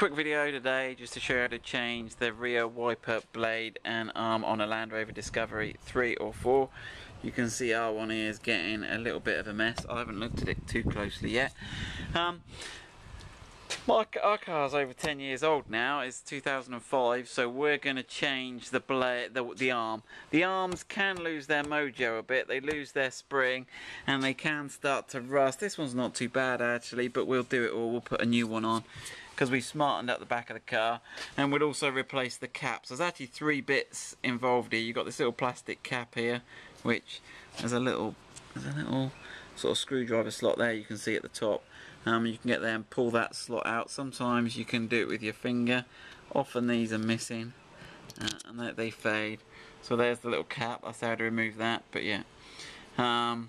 quick video today just to show you how to change the rear wiper blade and arm on a Land Rover Discovery 3 or 4 you can see our one here is getting a little bit of a mess. I haven't looked at it too closely yet. Um, my, our car's over 10 years old now, it's 2005, so we're going to change the blade, the, the arm. The arms can lose their mojo a bit, they lose their spring, and they can start to rust. This one's not too bad actually, but we'll do it all, we'll put a new one on because we smartened up the back of the car and we'd also replace the caps. There's actually three bits involved here. You've got this little plastic cap here, which there's a little, there's a little sort of screwdriver slot there you can see at the top. Um, you can get there and pull that slot out. Sometimes you can do it with your finger. Often these are missing uh, and they, they fade. So there's the little cap. That's how to remove that but yeah. Um,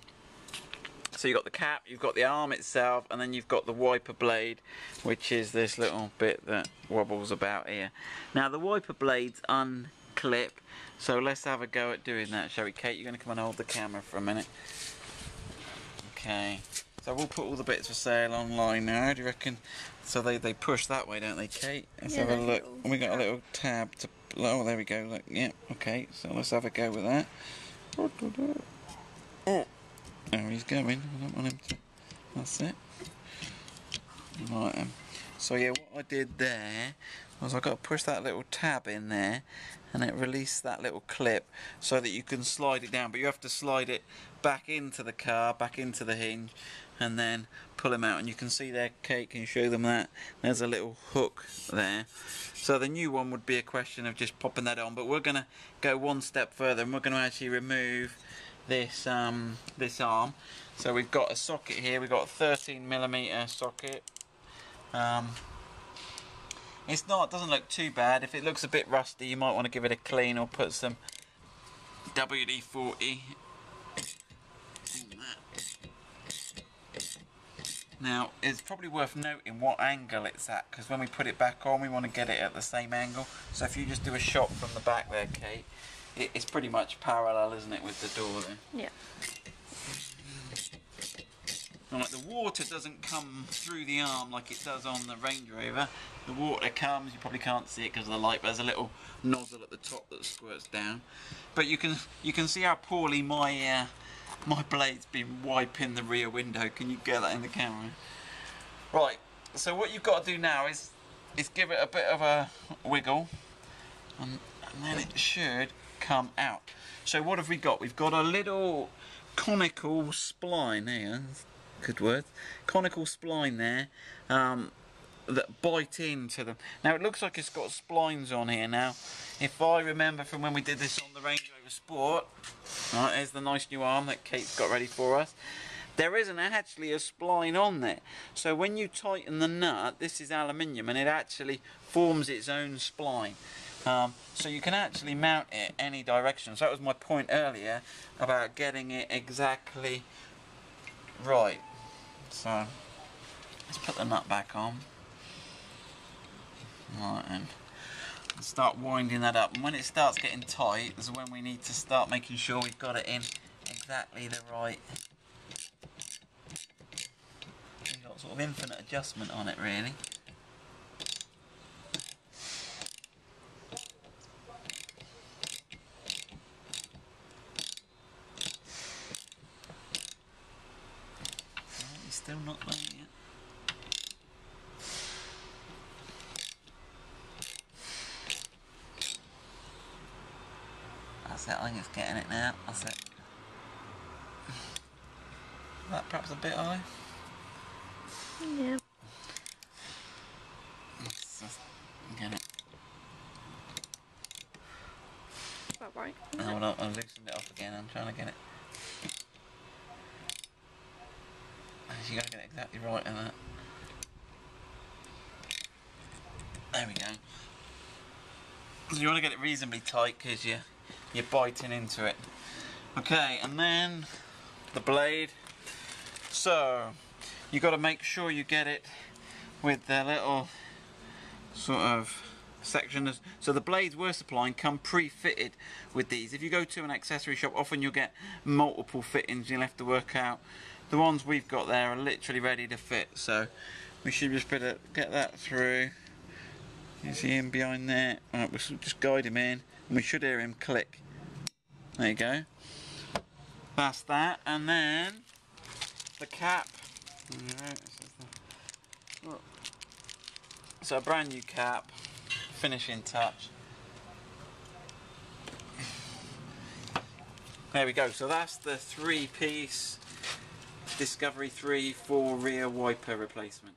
so you've got the cap, you've got the arm itself, and then you've got the wiper blade, which is this little bit that wobbles about here. Now the wiper blades unclip, so let's have a go at doing that, shall we? Kate, you're going to come and hold the camera for a minute. Okay. So we'll put all the bits for sale online now, do you reckon? So they, they push that way, don't they, Kate? Let's yeah, have a look. We got a little tab to... Oh, there we go. Look, yeah, okay. So let's have a go with that. Oh, there he's going. I don't want him to... That's it. Right, um, so yeah, what I did there was I got to push that little tab in there and it released that little clip so that you can slide it down but you have to slide it back into the car back into the hinge and then pull them out and you can see there Kate can show them that there's a little hook there so the new one would be a question of just popping that on but we're gonna go one step further and we're gonna actually remove this um, this arm. So we've got a socket here. We've got a 13 millimeter socket. Um, it's not, doesn't look too bad. If it looks a bit rusty, you might want to give it a clean or put some WD-40 Now, it's probably worth noting what angle it's at, because when we put it back on, we want to get it at the same angle. So if you just do a shot from the back there, Kate, it's pretty much parallel, isn't it, with the door there? Yeah. Like the water doesn't come through the arm like it does on the Range Rover. The water comes, you probably can't see it because of the light, but there's a little nozzle at the top that squirts down. But you can you can see how poorly my uh, my blade's been wiping the rear window. Can you get that in the camera? Right, so what you've got to do now is is give it a bit of a wiggle, and, and then it should come out. So what have we got? We've got a little conical spline here good word, conical spline there um, that bite into them. Now it looks like it's got splines on here now. If I remember from when we did this on the Range Rover Sport, right, there's the nice new arm that Kate's got ready for us. There isn't actually a spline on there. So when you tighten the nut, this is aluminium and it actually forms its own spline. Um, so you can actually mount it any direction. So that was my point earlier about getting it exactly right. So let's put the nut back on. Right and start winding that up. And when it starts getting tight is when we need to start making sure we've got it in exactly the right We've got sort of infinite adjustment on it really. Still not there yet. That's it, I think it's getting it now. That's it. That perhaps a bit high? Yeah. Let's just get it. About right. Hold on, I loosened it off again. I'm trying to get it. You gotta get it exactly right in that. There we go. So you want to get it reasonably tight because you, you're biting into it. Okay, and then the blade. So, you got to make sure you get it with the little sort of section. So the blades we're supplying come pre-fitted with these. If you go to an accessory shop, often you'll get multiple fittings. You'll have to work out the ones we've got there are literally ready to fit so we should just better get that through You see him behind there? Right, we'll just guide him in and we should hear him click. There you go. That's that, and then the cap. So a brand new cap, finishing touch. There we go. So that's the three-piece Discovery 3 4 rear wiper replacement.